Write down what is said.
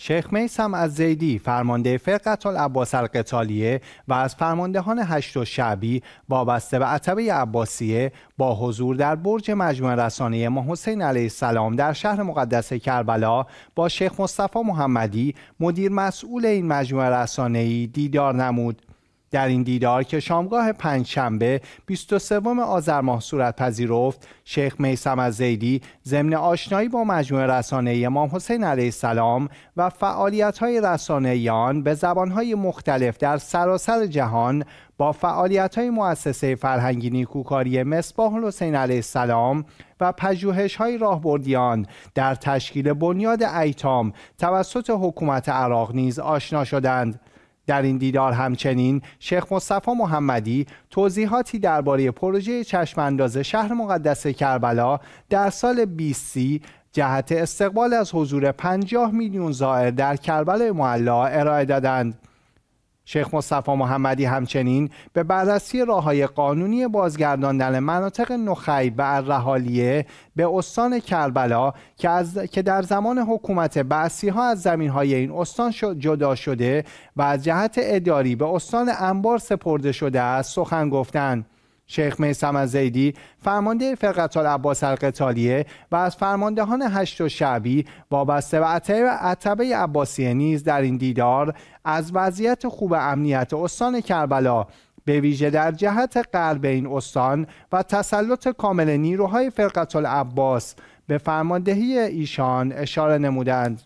شیخ میسم از زیدی فرمانده فرقت العباس القتالیه و از فرماندهان هشت و شعبی وابسته به عتبه عباسیه با حضور در برج مجموعه رسانه امام حسین علیه السلام در شهر مقدس کربلا با شیخ مصطفی محمدی مدیر مسئول این مجموعه رسانه‌ای دیدار نمود. در این دیدار که شامگاه پنجشنبه 23 آذر ماه صورت پذیرفت شیخ میسم از زیدی ضمن آشنایی با مجموعه رسانه امام حسین علیه السلام و فعالیت های رسانه آن به زبان های مختلف در سراسر جهان با فعالیت های مؤسسه فرهنگی نیکوکاری مصباح حسین علیه السلام و پژوهش های راهبردیان در تشکیل بنیاد ایتام توسط حکومت عراق نیز آشنا شدند. در این دیدار همچنین شیخ مصطفی محمدی توضیحاتی درباره پروژه چشمانداز شهر مقدس کربلا در سال 20 جهت استقبال از حضور 50 میلیون زائر در کربلا معلا ارائه دادند. شیخ مصطفی محمدی همچنین به بررسی راه های قانونی بازگرداندن مناطق نخی و الرحالیه به استان کربلا که, از... که در زمان حکومت بعثی ها از زمین های این استان جدا شده و از جهت اداری به استان انبار سپرده شده است سخن گفتند. شیخ میسم زیدی فرمانده فرقت العباس القتالیه و از فرماندهان هشت و شعبی وابسته به عتبه عباسیه نیز در این دیدار از وضعیت خوب امنیت استان کربلا به ویژه در جهت غرب این استان و تسلط کامل نیروهای فرقت العباس به فرماندهی ایشان اشاره نمودند.